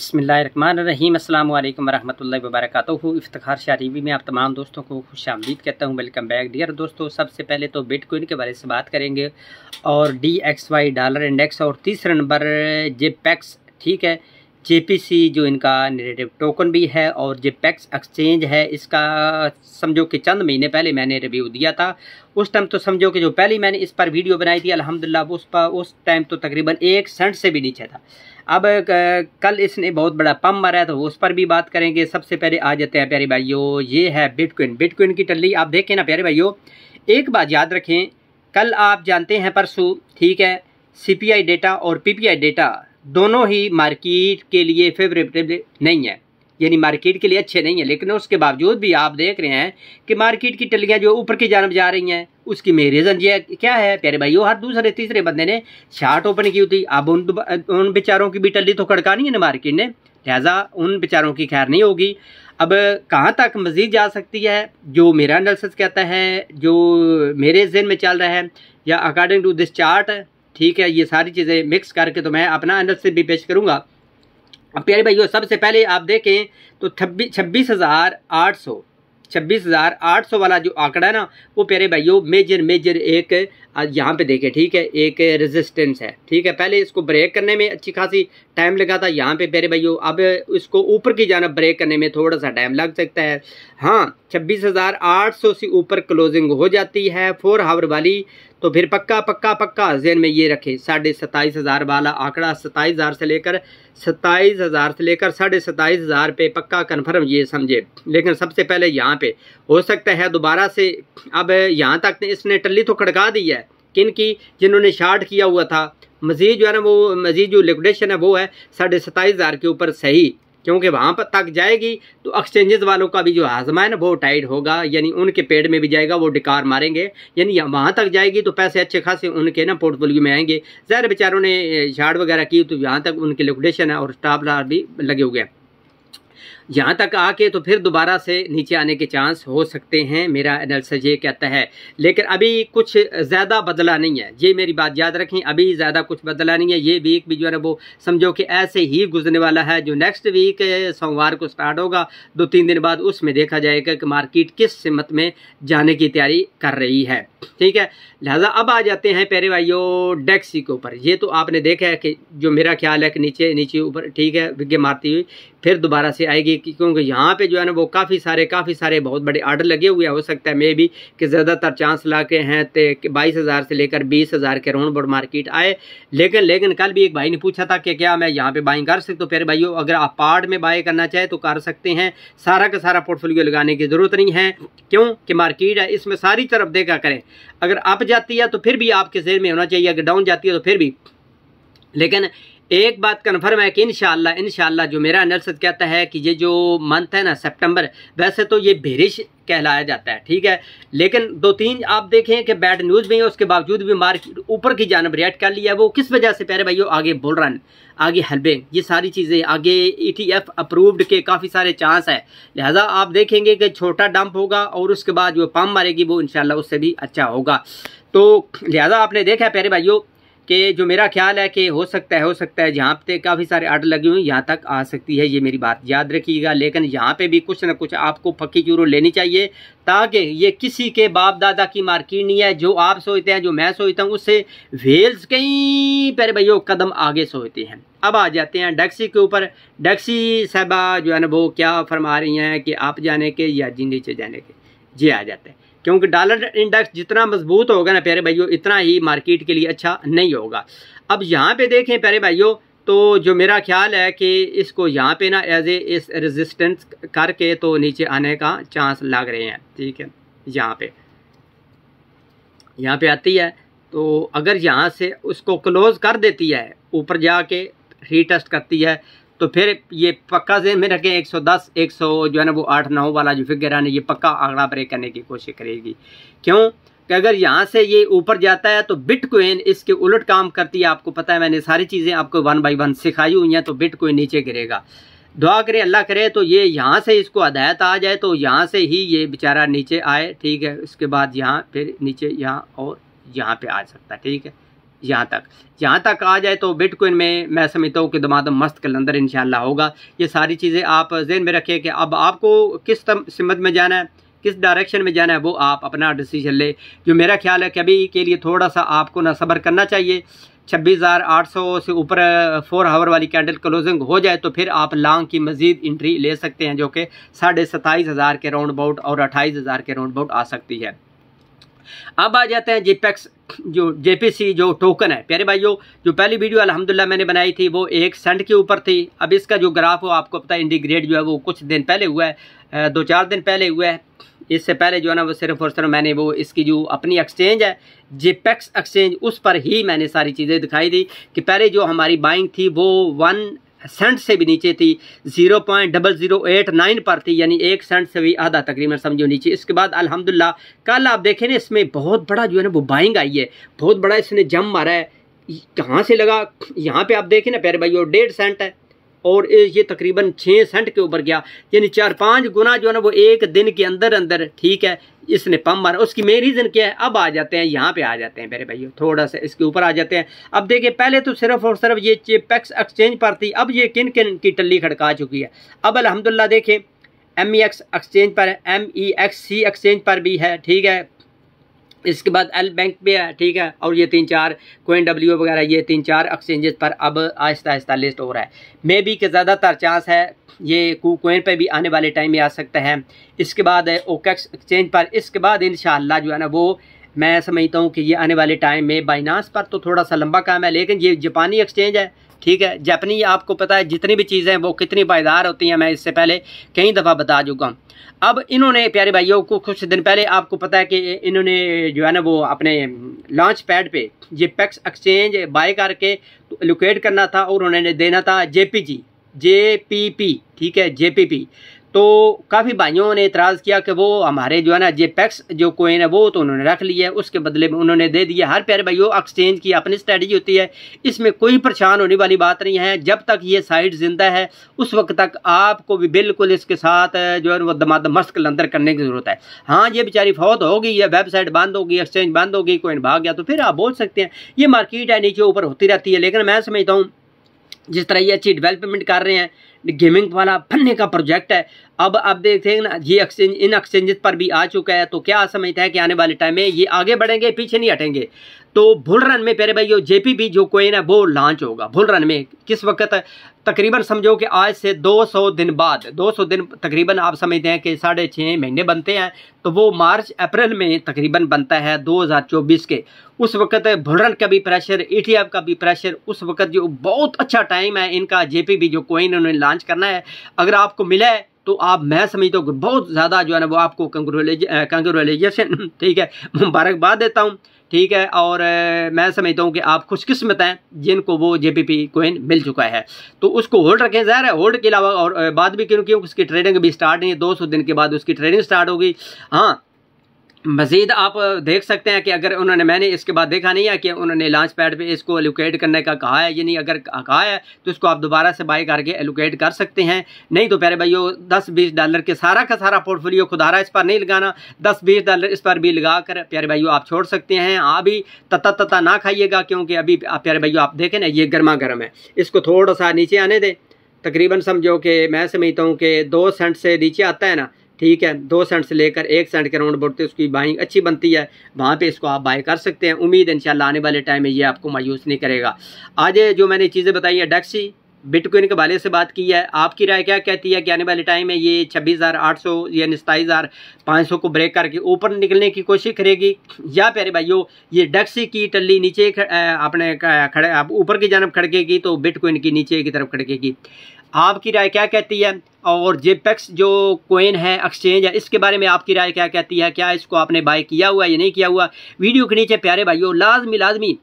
बसमीम अल्लाम वरहमल वबरक इफ्तार शारीबी में आप तमाम दोस्तों को खुश आमदीद कहता हूँ। Welcome back. डियर दोस्तों, सबसे पहले तो बिटकॉइन के बारे से बात करेंगे और D X Y dollar index और तीसरा नंबर जे पैक्स ठीक है? जेपीसी जो इनका नेरेटिव टोकन भी है और जे पैक्स एक्सचेंज है, इसका समझो कि चंद महीने पहले मैंने रिव्यू दिया था। उस टाइम तो समझो कि जो पहली मैंने इस पर वीडियो बनाई थी अलहमदिल्ला उस पर, उस टाइम तो तकरीबन एक सेंट से भी नीचे था। अब कल इसने बहुत बड़ा पम मारा है तो उस पर भी बात करेंगे। सबसे पहले आ जाते हैं प्यारे भाइयों, ये है बिटकॉइन। बिटकॉइन की टल्ली आप देखें ना प्यारे भाइयों। एक बात याद रखें, कल आप जानते हैं परसों, ठीक है, सीपीआई डेटा और पीपीआई डेटा दोनों ही मार्केट के लिए फेवरेबल नहीं है। यानी मार्केट के लिए अच्छे नहीं है, लेकिन उसके बावजूद भी आप देख रहे हैं कि मार्केट की टलियाँ जो ऊपर की जानब जा रही हैं, उसकी मेरी रीज़न ये क्या है, प्यारे भाइयों, हर दूसरे, तीसरे बंदे ने शार्ट ओपन की थी अब उन उन बेचारों की भी टली तो खड़कानी है ना मार्केट ने, लिहाजा उन बेचारों की खैर नहीं होगी। अब कहाँ तक मज़ीद जा सकती है, जो मेरा एनालिसिस कहता है, जो मेरे जहन में चल रहा है, या अकॉर्डिंग टू दिस चार्ट ठीक है, ये सारी चीज़ें मिक्स करके तो मैं अपना एनालिसिस भी पेश करूँगा। अब प्यारे भाइयों, सबसे पहले आप देखें तो छब्बीस छब्बीस हज़ार आठ सौ, छब्बीस हज़ार आठ सौ वाला जो आंकड़ा है ना, वो प्यारे भाइयों मेजर मेजर एक यहाँ पे देखें, ठीक है, एक रेजिस्टेंस है, ठीक है। पहले इसको ब्रेक करने में अच्छी खासी टाइम लगा था, यहाँ पे प्यारे भाइयों, अब इसको ऊपर की जानब ब्रेक करने में थोड़ा सा टाइम लग सकता है। हाँ छब्बीस हज़ार आठ सौ से ऊपर क्लोजिंग हो जाती है फोर हावर वाली तो फिर पक्का पक्का पक्का जेन में ये रखे, साढ़े सत्ताईस हज़ार वाला आंकड़ा सत्ताईस हज़ार से लेकर सत्ताईस हज़ार से लेकर साढ़े सत्ताईस हज़ार पे पक्का कन्फर्म ये समझे। लेकिन सबसे पहले यहाँ पे, हो सकता है दोबारा से, अब यहाँ तक इसने टल्ली तो खड़का दी है, किन की, जिन्होंने शार्ट किया हुआ था। मज़ीद जो है ना वो, मज़ीद जो लिक्विडेशन है वो है साढ़े सत्ताईस हज़ार के ऊपर सही। क्योंकि वहाँ पर तक जाएगी तो एक्सचेंजेस वालों का भी जो हाजमा है ना वो टाइट होगा, यानी उनके पेड़ में भी जाएगा, वो डिकार मारेंगे। यानी वहाँ तक जाएगी तो पैसे अच्छे खासे उनके ना पोर्टफोलियो में आएँगे। ज़ाहिर बेचारों ने झाड़ वगैरह की तो यहाँ तक उनकी लिक्विडेशन है और स्टाफ भी लगे हुए हैं। यहाँ तक आके तो फिर दोबारा से नीचे आने के चांस हो सकते हैं, मेरा एनालिसिस ये कहता है। लेकिन अभी कुछ ज़्यादा बदला नहीं है। ये मेरी बात याद रखें, अभी ज़्यादा कुछ बदला नहीं है। ये वीक भी जो है वो समझो कि ऐसे ही गुजरने वाला है। जो नेक्स्ट वीक सोमवार को स्टार्ट होगा, दो तीन दिन बाद उसमें देखा जाएगा कि मार्केट किस सिमत में जाने की तैयारी कर रही है। ठीक है? लिहाजा अब आ जाते हैं प्यारे भाइयों डेक्सी के ऊपर। ये तो आपने देखा है कि जो मेरा ख्याल है कि नीचे नीचे ऊपर, ठीक है विज्ञ मारती हुई फिर दोबारा से आएगी क्योंकि यहाँ पे जो है ना वो काफ़ी सारे काफ़ी सारे बहुत बड़े आर्डर लगे हुए हैं। हो सकता है मे भी कि ज़्यादातर चांस ला के हैं तो बाईस हज़ार से लेकर बीस हज़ार के राउंड बोर्ड मार्केट आए। लेकिन लेकिन कल भी एक भाई ने पूछा था कि क्या मैं यहाँ पे बाइंग कर सकता हूँ? फिर भाइयों, अगर आप पार्ट में बाय करना चाहे तो कर सकते हैं। सारा का सारा पोर्टफोलियो लगाने की ज़रूरत नहीं है। क्यों? कि मार्केट है, इसमें सारी तरफ़ देखा करें। अगर अप जाती है तो फिर भी आपके जेर में होना चाहिए। अगर डाउन जाती है तो फिर भी। लेकिन एक बात कन्फर्म है कि इन इनशाला जो मेरा एनालिसिस कहता है कि ये जो मंथ है ना सितंबर वैसे तो ये बेरिश कहलाया जाता है, ठीक है? लेकिन दो तीन आप देखें कि बैड न्यूज़ भी है, उसके बावजूद भी मार्केट ऊपर की जानब रिएक्ट कर लिया है वो। किस वजह से? प्यारे भाइयों, आगे बुल रन आगे हेल्पिंग ये सारी चीज़ें, आगे ई टी एफ़ अप्रूव्ड के काफ़ी सारे चांस है। लिहाजा आप देखेंगे कि छोटा डंप होगा और उसके बाद जो पम्प मारेगी वो इनशाला उससे भी अच्छा होगा। तो लिहाजा आपने देखा है, प्यारे भाइयों कि जो मेरा ख्याल है कि हो सकता है, हो सकता है जहाँ पे काफ़ी सारे आर्डर लगे हुए हैं, यहाँ तक आ सकती है, ये मेरी बात याद रखिएगा। लेकिन यहाँ पे भी कुछ ना कुछ आपको पक्की चूरो लेनी चाहिए, ताकि ये किसी के बाप दादा की मार्केट नहीं है, जो आप सोचते हैं, जो मैं सोचता हूँ, उससे वेल्स कई पर भैया कदम आगे सोचते हैं। अब आ जाते हैं डैक्सी के ऊपर। डैक्सी साहबा जो है ना, वो क्या फरमा रही हैं कि आप जाने के या जी नीचे जाने के। जी आ जाते हैं। क्योंकि डॉलर इंडेक्स जितना मज़बूत होगा ना प्यारे भाइयों, इतना ही मार्केट के लिए अच्छा नहीं होगा। अब यहाँ पे देखें प्यारे भाइयों तो जो मेरा ख्याल है कि इसको यहाँ पे ना एज ए इस रेजिस्टेंस करके तो नीचे आने का चांस लग रहे हैं, ठीक है, यहाँ पे। यहाँ पे आती है तो अगर यहाँ से उसको क्लोज कर देती है, ऊपर जाके रीटेस्ट करती है तो फिर ये पक्का जेन में रखें 110 100 जो है ना, वो आठ नौ वाला जो फिगर है ना, ये पक्का आंकड़ा ब्रेक करने की कोशिश करेगी। क्यों? कि अगर यहाँ से ये ऊपर जाता है तो बिटकॉइन इसके उलट काम करती है। आपको पता है, मैंने सारी चीज़ें आपको वन बाई वन सिखाई हुई हैं तो बिटकॉइन नीचे गिरेगा। दुआ करे, अल्लाह करे तो ये यहाँ से इसको हदायत आ जाए तो यहाँ से ही ये बेचारा नीचे आए, ठीक है। उसके बाद यहाँ, फिर नीचे यहाँ और यहाँ पे आ सकता है, ठीक है। यहाँ तक। यहाँ तक आ जाए तो बिटकॉइन में मैं समझता हूँ कि दमादम मस्त कलंदर इन होगा। ये सारी चीज़ें आप जहन में रखें कि अब आपको किस सिमत में जाना है, किस डायरेक्शन में जाना है, वो आप अपना डिसीज़न ले। जो मेरा ख्याल है कि अभी के लिए थोड़ा सा आपको ना सब्र करना चाहिए। छब्बीस हज़ार आठ सौ से ऊपर फोर हावर वाली कैंडल क्लोजिंग हो जाए तो फिर आप लॉन्ग की मज़ीद इंट्री ले सकते हैं, जो कि साढ़े सत्ताईस हज़ार के राउंड अबाउट और अट्ठाईस हज़ार के राउंड अबाउट आ सकती है। अब आ जाते हैं जीपेक्स जो जेपीसी जो टोकन है। प्यारे भाइयों, जो पहली वीडियो अल्हम्दुलिल्लाह मैंने बनाई थी, वो एक सेंट के ऊपर थी। अब इसका जो ग्राफ हो, आपको पता है इंडिग्रेड जो है, वो कुछ दिन पहले हुआ है दो चार दिन पहले हुआ है। इससे पहले जो है ना, वो सिर्फ़ और सिर्फ़ मैंने वो इसकी जो अपनी एक्सचेंज है जिपेक्स एक्सचेंज उस पर ही मैंने सारी चीज़ें दिखाई दी कि पहले जो हमारी बाइंग थी, वो वन सेंट से भी नीचे थी zero point double zero eight nine पर थी, यानी एक सेंट से भी आधा तकरीबन समझो नीचे। इसके बाद अल्हम्दुलिल्लाह, कल आप देखें ना, इसमें बहुत बड़ा जो है ना, वो बाइंग आई है। बहुत बड़ा इसने जम मारा है। कहाँ से लगा? यहाँ पे आप देखें ना, प्यारे भाई वो डेढ़ सेंट है। और ये तकरीबन छः सेंट के ऊपर गया। यानी चार पाँच गुना जो है ना, वो एक दिन के अंदर अंदर, ठीक है, इसने पम मारा। उसकी मेन रीज़न क्या है? अब आ जाते हैं, यहाँ पे आ जाते हैं, मेरे भाइयों, थोड़ा सा इसके ऊपर आ जाते हैं। अब देखिए, पहले तो सिर्फ़ और सिर्फ़ ये चिपेक्स एक्सचेंज पर थी, अब ये किन किन की टल्ली खड़का चुकी है। अब अलहमदिल्ला देखें एम ई एक्स एक्सचेंज पर M E X C exchange पर भी है, ठीक है। इसके बाद एल बैंक पे है, ठीक है? और ये तीन चार कोइन डब्ल्यू वगैरह, ये तीन चार एक्सचेंजेस पर अब आहिस्ता आहिस्ता लिस्ट हो रहा है। मे बी के ज़्यादातर चांस है, ये कू कोइन पे भी आने वाले टाइम में आ सकता है। इसके बाद ओकेक्स एक्सचेंज पर। इसके बाद इन जो है ना, वो मैं समझता हूँ कि ये आने वाले टाइम में बाइनास पर तो थोड़ा सा लंबा काम है, लेकिन ये जापानी एक्सचेंज है, ठीक है? जापानी आपको पता है, जितनी भी चीज़ें वो कितनी पायदार होती हैं, मैं इससे पहले कई दफ़ा बता चुका हूँ। अब इन्होंने, प्यारे भाइयों, को कुछ दिन पहले आपको पता है कि इन्होंने जो है ना, वो अपने लॉन्च पैड पे ये पैक्स एक्सचेंज बाय करके लोकेट करना था और उन्होंने देना था जेपीजी जेपीपी ठीक है जेपीपी तो काफ़ी भाइयों ने इतराज़ किया कि वो हमारे जो है ना जे पैक्स जो कोइन है वो तो उन्होंने रख लिया है, उसके बदले में उन्होंने दे दिया। हर प्यारे भाइयों एक्सचेंज की अपनी स्ट्रेटजी होती है। इसमें कोई परेशान होने वाली बात नहीं है। जब तक ये साइट ज़िंदा है, उस वक्त तक आपको भी बिल्कुल इसके साथ जो है वो दमाद मस्त अंदर करने की ज़रूरत है। हाँ ये बेचारी फौत होगी या वेबसाइट बंद होगी एक्सचेंज बंद होगी कोइन भाग गया तो फिर आप बोल सकते हैं, ये मार्केट है, नीचे ऊपर होती रहती है। लेकिन मैं समझता हूँ, जिस तरह ये अच्छी डेवलपमेंट कर रहे हैं गेमिंग वाला बनने का प्रोजेक्ट है। अब आप देखते हैं ना, ये एक्सचेंज, इन एक्सचेंजेस पर भी आ चुका है तो क्या समझता है कि आने वाले टाइम में ये आगे बढ़ेंगे, पीछे नहीं हटेंगे? तो भुल रन में भाई जेपीबी जो कोइन है वो लॉन्च होगा। भुल रन में किस वक्त तकरीबन समझो कि आज से 200 दिन बाद 200 दिन तकरीबन आप समझते हैं कि साढ़े छः महीने बनते हैं तो वो मार्च, अप्रैल में तकरीबन बनता है 2024 के। उस वक्त भुलरन का भी प्रेशर ई e का भी प्रेशर उस वक्त जो बहुत अच्छा टाइम है इनका जेपीबी जो कोइन उन्होंने लॉन्च करना है। अगर आपको मिला है तो आप, मैं समझता तो हूँ बहुत ज़्यादा जो है ना, वो आपको कंग्रेचुलेशन ठीक है, मुबारकबाद देता हूँ, ठीक है, और मैं समझता हूँ कि आप खुशकिस्मत हैं, जिनको वो जे पी पी कोइन मिल चुका है। तो उसको होल्ड रखें, ज़ाहिर है होल्ड के अलावा और बाद भी क्यों, क्योंकि उसकी ट्रेडिंग भी स्टार्ट नहीं है, दो सौ दिन के बाद उसकी ट्रेडिंग स्टार्ट होगी। हाँ मज़ीद आप देख सकते हैं कि अगर उन्होंने, मैंने इसके बाद देखा नहीं है कि उन्होंने लॉन्च पैड पे इसको एलोकेट करने का कहा है यानी अगर कहा है तो इसको आप दोबारा से बाई करके एलोकेट कर सकते हैं। नहीं तो प्यारे भाइयों दस बीस डॉलर के सारा का सारा पोर्टफोलियो खुदारा इस पर नहीं लगाना। दस बीस डॉलर इस पर भी लगा कर प्यारे भाइयों, आप छोड़ सकते हैं। अभी तता तता ना खाइएगा, क्योंकि अभी आप प्यारे भाइयों, आप देखें ना, ये गर्मा गर्म है। इसको थोड़ा सा नीचे आने दें। तकरीबन समझो कि मैं समझता हूँ कि दो सेंट से नीचे आता है ना ठीक है, दो सेंट से लेकर एक सेंट के राउंड बढ़ते, उसकी बाइंग अच्छी बनती है, वहाँ पे इसको आप बाय कर सकते हैं। उम्मीद इंशाल्लाह आने वाले टाइम में ये आपको मायूस नहीं करेगा। आज जो मैंने चीज़ें बताई हैं डेक्सी बिटकॉइन के बारे से बात की है। आपकी राय क्या कहती है कि आने वाले टाइम में ये छब्बीस हज़ार आठ सौ, या सताईस हज़ार पाँच सौ को ब्रेक करके ऊपर निकलने की कोशिश करेगी? या प्यारे भाइयों, ये डक्सी की टल्ली नीचे अपने खड़े, आप ऊपर की जानब खड़केगी तो बिटकॉइन की नीचे की तरफ़ खड़केगी। आपकी राय क्या कहती है? और जेपेक्स जो कोइन है एक्सचेंज है, इसके बारे में आपकी राय क्या कहती है? क्या इसको आपने बाय किया हुआ या नहीं किया हुआ? वीडियो के नीचे प्यारे भाइयों, लाजमी लाजमी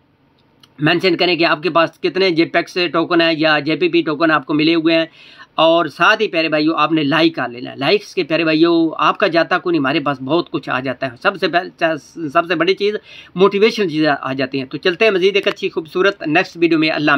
मेंशन करें कि आपके पास कितने जेपेक्स टोकन है या जेपीपी टोकन आपको मिले हुए हैं। और साथ ही प्यारे भाइयों, आपने लाइक कर लेना है। लाइक्स के प्यारे भाइयों, आपका जाता को नहीं, हमारे पास बहुत कुछ आ जाता है। सबसे सबसे बड़ी चीज़ मोटिवेशन चीज़ें आ जाती हैं। तो चलते हैं मजीद एक अच्छी खूबसूरत नेक्स्ट वीडियो में। अल्लाह